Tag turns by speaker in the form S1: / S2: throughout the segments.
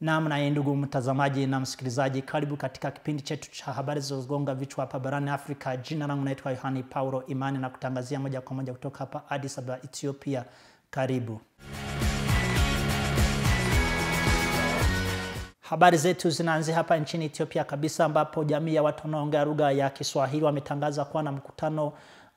S1: Naam, na ndugu mtazamaji na msikilizaji, karibu katika kipindi chetu cha habari zilizogonga vichwa hapa barani Afrika. Jina langu naitwa Yohani Paulo Imani na kutangazia moja kwa moja kutoka hapa Addis Ababa, Ethiopia. Karibu. Habari zetu zinaanzia hapa nchini Ethiopia kabisa, ambapo jamii ya watu wanaoongea lugha ya Kiswahili wametangaza kuwa na mkutano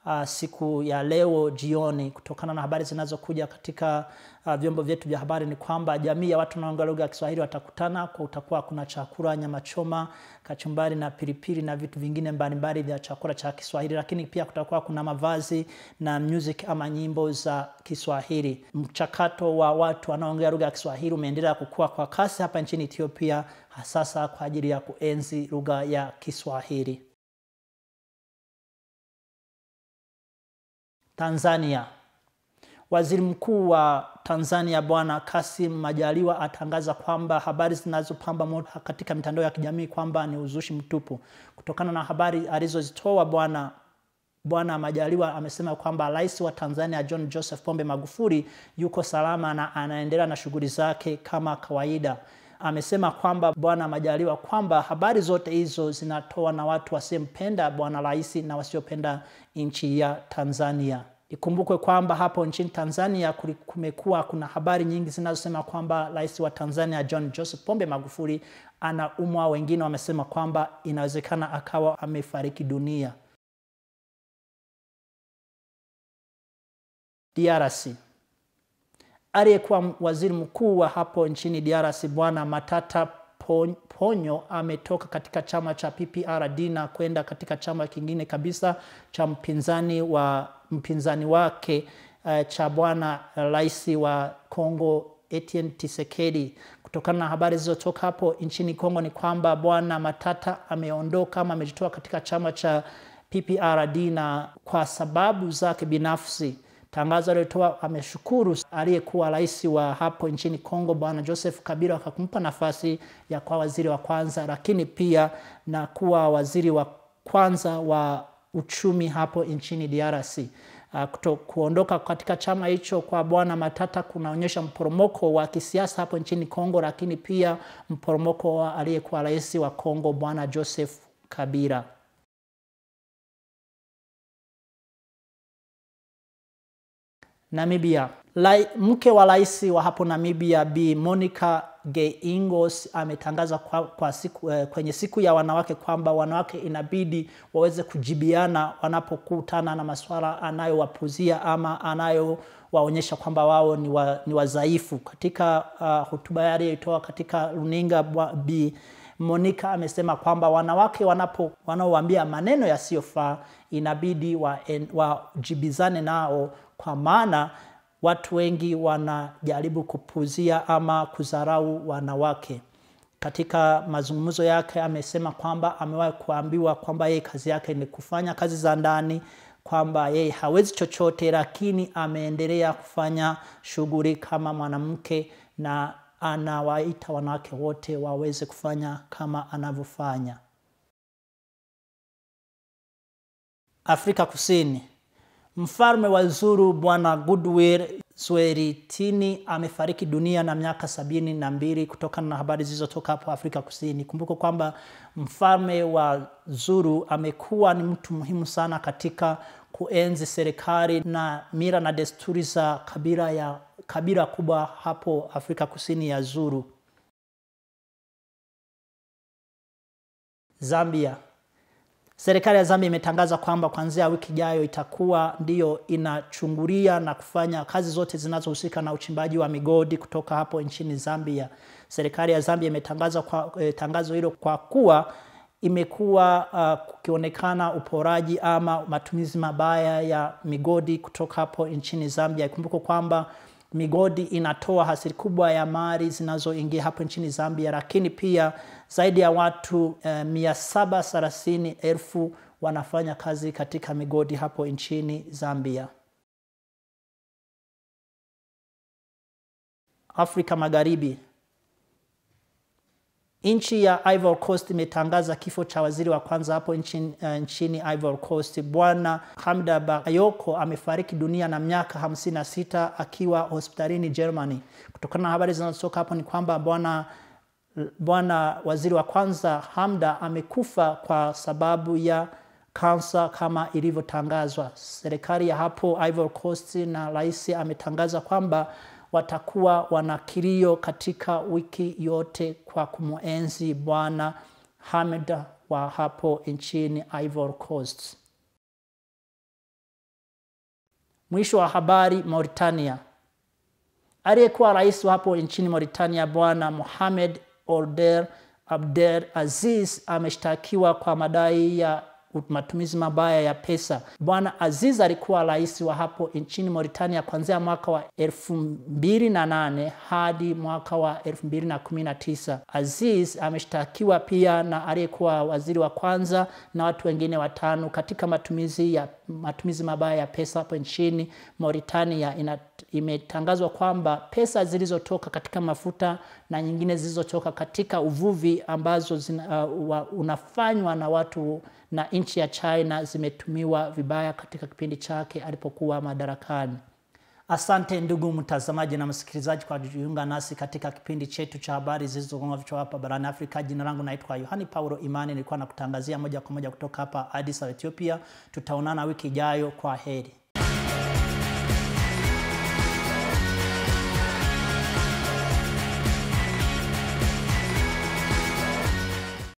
S1: uh, siku ya leo jioni. Kutokana na habari zinazokuja katika uh, vyombo vyetu vya habari ni kwamba jamii ya watu wanaoongea lugha ya Kiswahili watakutana kwa, utakuwa kuna chakula, nyama choma, kachumbari na pilipili na vitu vingine mbalimbali vya chakula cha Kiswahili, lakini pia kutakuwa kuna mavazi na music ama nyimbo za Kiswahili. Mchakato wa watu wanaoongea lugha ya Kiswahili umeendelea kukua kwa kasi hapa nchini Ethiopia, hasasa kwa ajili ya kuenzi lugha ya Kiswahili. Tanzania. Waziri Mkuu wa Tanzania Bwana Kassim Majaliwa atangaza kwamba habari zinazopamba moto katika mitandao ya kijamii kwamba ni uzushi mtupu. Kutokana na habari alizozitoa bwana Bwana Majaliwa amesema kwamba Rais wa Tanzania John Joseph Pombe Magufuli yuko salama na anaendelea na shughuli zake kama kawaida. Amesema kwamba Bwana Majaliwa kwamba habari zote hizo zinatoa na watu wasiempenda Bwana Rais na wasiopenda nchi ya Tanzania. Ikumbukwe kwamba hapo nchini Tanzania kumekuwa kuna habari nyingi zinazosema kwamba rais wa Tanzania John Joseph Pombe Magufuli anaumwa. Wengine wamesema kwamba inawezekana akawa amefariki dunia. DRC. Aliyekuwa waziri mkuu wa hapo nchini DRC Bwana Matata Ponyo ametoka katika chama cha PPRD na kwenda katika chama kingine kabisa cha mpinzani wa mpinzani wake uh, cha bwana rais wa Kongo Etienne Tshisekedi. Kutokana na habari zilizotoka hapo nchini Kongo ni kwamba bwana Matata ameondoka ama amejitoa katika chama cha PPRD na kwa sababu zake binafsi. Tangazo aliotoa ameshukuru aliyekuwa rais wa hapo nchini Kongo bwana Joseph Kabila akakumpa nafasi ya kuwa waziri wa kwanza, lakini pia na kuwa waziri wa kwanza wa uchumi hapo nchini DRC. Uh, kuto, kuondoka katika chama hicho kwa bwana Matata kunaonyesha mporomoko wa kisiasa hapo nchini Kongo, lakini pia mporomoko wa aliyekuwa rais wa Kongo bwana Joseph Kabila. Namibia. Lai, mke wa rais wa hapo Namibia Bi Monica Geingos ametangaza kwa, kwa siku, eh, kwenye siku ya wanawake kwamba wanawake inabidi waweze kujibiana wanapokutana na masuala anayowapuzia ama anayowaonyesha kwamba wao ni, wa, ni wadhaifu. Katika uh, hotuba aliyoitoa katika runinga Bi Monica amesema kwamba wanawake wanapo wanaowaambia maneno yasiyofaa inabidi wajibizane wa nao kwa maana watu wengi wanajaribu kupuzia ama kudharau wanawake. Katika mazungumzo yake amesema kwamba amewahi kuambiwa kwamba yeye kazi yake ni kufanya kazi za ndani, kwamba yeye hawezi chochote, lakini ameendelea kufanya shughuli kama mwanamke na anawaita wanawake wote waweze kufanya kama anavyofanya. Afrika Kusini. Mfalme wa zuru Bwana Goodwill Zwelithini amefariki dunia na miaka sabini na mbili kutokana na habari zilizotoka hapo Afrika Kusini. Kumbuka kwamba mfalme wa zuru amekuwa ni mtu muhimu sana katika kuenzi serikali na mila na desturi za kabila ya kabila kubwa hapo Afrika Kusini ya zuru Zambia. Serikali ya Zambia imetangaza kwamba kuanzia wiki ijayo itakuwa ndiyo inachungulia na kufanya kazi zote zinazohusika na uchimbaji wa migodi kutoka hapo nchini Zambia. Serikali ya Zambia imetangaza kwa, eh, tangazo hilo kwa kuwa imekuwa uh, kukionekana uporaji ama matumizi mabaya ya migodi kutoka hapo nchini Zambia. Ikumbuke kwamba migodi inatoa hasiri kubwa ya mali zinazoingia hapo nchini Zambia, lakini pia zaidi ya watu eh, mia saba thelathini elfu wanafanya kazi katika migodi hapo nchini Zambia. Afrika Magharibi. Nchi ya Ivory Coast imetangaza kifo cha waziri wa kwanza hapo nchini, uh, nchini Ivory Coast. Bwana Hamda Bakayoko amefariki dunia na miaka 56 akiwa hospitalini Germany. Kutokana na habari zinazotoka hapo ni kwamba bwana bwana waziri wa kwanza Hamda amekufa kwa sababu ya kansa kama ilivyotangazwa. Serikali ya hapo Ivory Coast na rais ametangaza kwamba watakuwa wana kilio katika wiki yote kwa kumwenzi bwana Hamed wa hapo nchini Ivory Coast. Mwisho wa habari. Mauritania, aliyekuwa rais wa hapo nchini Mauritania bwana Mohamed Ould Abdel Aziz ameshtakiwa kwa madai ya matumizi mabaya ya pesa. Bwana Aziz alikuwa rais wa hapo nchini Mauritania kuanzia mwaka wa elfu mbili na nane hadi mwaka wa elfu mbili na kumi na tisa. Aziz ameshtakiwa pia na aliyekuwa waziri wa kwanza na watu wengine watano katika matumizi ya matumizi mabaya ya pesa hapo nchini Mauritania. Imetangazwa kwamba pesa zilizotoka katika mafuta na nyingine zilizotoka katika uvuvi ambazo zina, uh, wa, unafanywa na watu na nchi ya China zimetumiwa vibaya katika kipindi chake alipokuwa madarakani. Asante ndugu mtazamaji na msikilizaji kwa kujiunga nasi katika kipindi chetu cha habari zilizogonga vichwa hapa barani Afrika. Jina langu naitwa Yohani Paulo Imani, nilikuwa nakutangazia moja kwa moja kutoka hapa Addis Ababa, Ethiopia. Tutaonana wiki ijayo. Kwa heri.